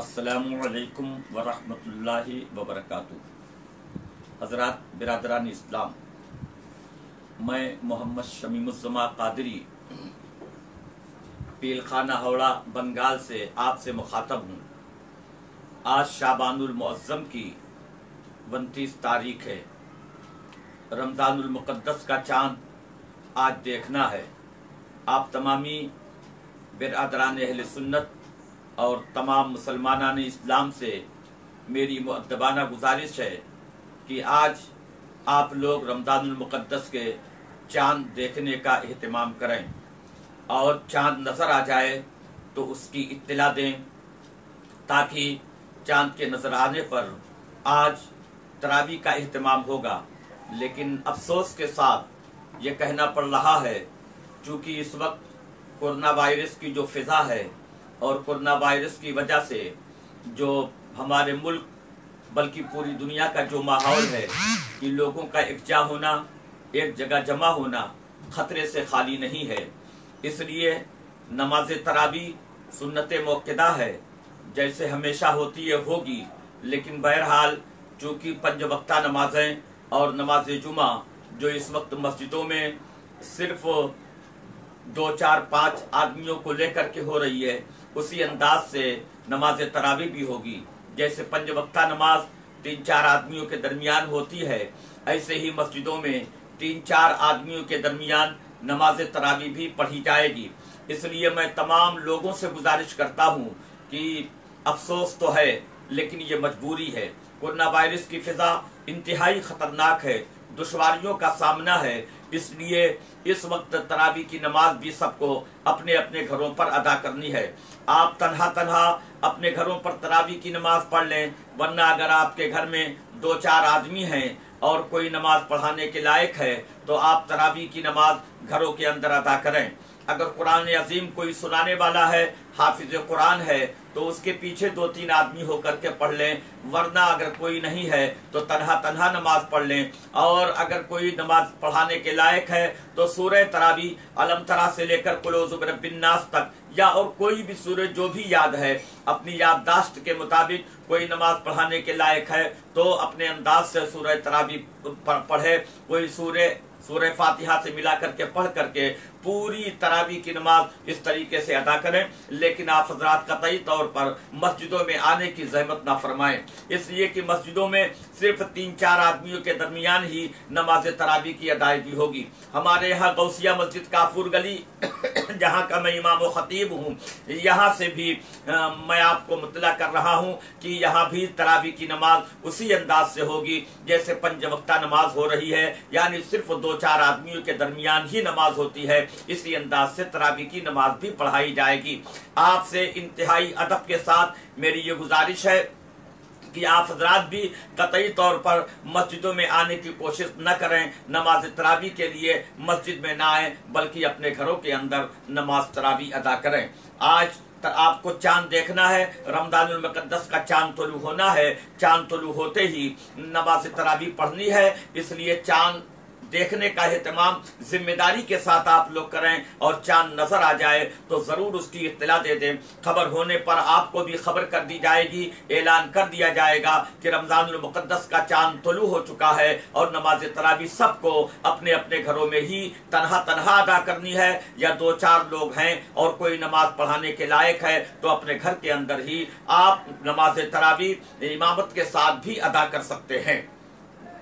असलकम वरहमतुल्लाहि वबरकातुहू हज़रत बिरादरान इस्लाम मैं मोहम्मद शमीमुज़्ज़मा कादरी, पीलखाना हवड़ा, बंगाल से आपसे मुखातब हूँ। आज शाबानुल मुअज्जम की उनतीस तारीख है। रमज़ानुल मुक़द्दस का चाँद आज देखना है। आप तमामी बिरादरान अहल सुन्नत और तमाम मुसलमान इस्लाम से मेरी मुद्दबाना गुजारिश है कि आज आप लोग रमज़ानमक़दस के चाँद देखने का अहतमाम करें। और चाँद नज़र आ जाए तो उसकी इत्तला दें, ताकि चाँद के नज़र आने पर आज तरावी का अहतमाम होगा। लेकिन अफसोस के साथ ये कहना पड़ रहा है, चूँकि इस वक्त कोरोना वायरस की जो फिजा है और कोरोना वायरस की वजह से जो हमारे मुल्क, बल्कि पूरी दुनिया का जो माहौल है, कि लोगों का एकजा होना, एक जगह जमा होना खतरे से खाली नहीं है। इसलिए नमाज़ तरावी सुन्नत मौकदा है, जैसे हमेशा होती है, होगी। लेकिन बहरहाल, चूँकि पंज वक्ता नमाजें और नमाज़ जुमा जो इस वक्त मस्जिदों में सिर्फ़ दो चार पाँच आदमियों को लेकर के हो रही है उसी अंदाज से नमाज़ तरावी भी होगी। जैसे पंज वक्ता नमाज़ तीन चार आदमियों के दरमियान होती है, ऐसे ही मस्जिदों में तीन चार आदमियों के दरमियान नमाज़ तरावी भी पढ़ी जाएगी। इसलिए मैं तमाम लोगों से गुजारिश करता हूँ कि अफसोस तो है, लेकिन ये मजबूरी है। कोरोना वायरस की फिजा इंतहाई खतरनाक है। दुश्वारियों का सामना है। इसलिए इस वक्त तरावी की नमाज़ भी सबको अपने अपने घरों पर अदा करनी है। आप तनहा तनहा अपने घरों पर तरावी की नमाज़ पढ़ लें, वरना अगर आपके घर में दो चार आदमी हैं और कोई नमाज़ पढ़ाने के लायक है तो आप तरावी की नमाज़ घरों के अंदर अदा करें। अगर कुरान अजीम कोई सुनाने वाला है, हाफिज कुरान है तो उसके पीछे दो तीन आदमी होकर के पढ़ लें, वरना अगर कोई नहीं है तो तनहा तनहा नमाज़ पढ़ लें। और अगर कोई नमाज़ पढ़ाने के लायक है तो सूर्य तरावी, अलम तरा से लेकर कुलोजुबिन्नास तक, या और कोई भी सूर्य जो भी याद है, अपनी याददाश्त के मुताबिक कोई नमाज़ पढ़ाने के लायक है तो अपने अंदाज से सूर्य तरावी पढ़े, कोई सूर्य सूर्य फातिहा से मिला करके पढ़ करके पूरी तरावी की नमाज़ इस तरीके से अदा करें। लेकिन आप हजरात कतई तौर पर मस्जिदों में आने की जहमत ना फरमाएँ। इसलिए कि मस्जिदों में सिर्फ़ तीन चार आदमियों के दरमियान ही नमाज़ तरावी की अदायगी होगी। हमारे यहाँ गौसिया मस्जिद काफूर गली जहाँ का मैं इमाम खतीब हूँ यहाँ से भी आ, मैं आपको मुतला कर रहा हूँ कि यहाँ भी तरावी की नमाज़ उसी अंदाज से होगी जैसे पंज वक्ता नमाज़ हो रही है। यानी सिर्फ़ दो चार आदमियों के दरमियान ही नमाज़ होती है, इसी अंदाज से तरावी की नमाज़ भी पढ़ाई जाएगी। आपसे इंतहाई अदब के साथ मेरी ये गुजारिश है कि आप हजरात भी कतई तौर पर मस्जिदों में आने की कोशिश न करें, नमाज़ तरावी के लिए मस्जिद में ना आए, बल्कि अपने घरों के अंदर नमाज़ तरावी अदा करें। आज आपको चाँद देखना है रमदान मुकद्दस का चाँद तोलू होना है, चाँद तोलू होते ही नमाज़ तरावी पढ़नी है, इसलिए चाँद देखने का एहतमाम ज़िम्मेदारी के साथ आप लोग करें और चाँद नज़र आ जाए तो ज़रूर उसकी इतला दे दें। खबर होने पर आपको भी खबर कर दी जाएगी, ऐलान कर दिया जाएगा कि रमज़ान मुकद्दस का चाँद तुलू हो चुका है और नमाज़ तरावी सबको अपने अपने घरों में ही तनहा तनहा अदा करनी है। या दो चार लोग हैं और कोई नमाज़ पढ़ाने के लायक है तो अपने घर के अंदर ही आप नमाज़ तरावी, इमामत के साथ भी अदा कर सकते हैं।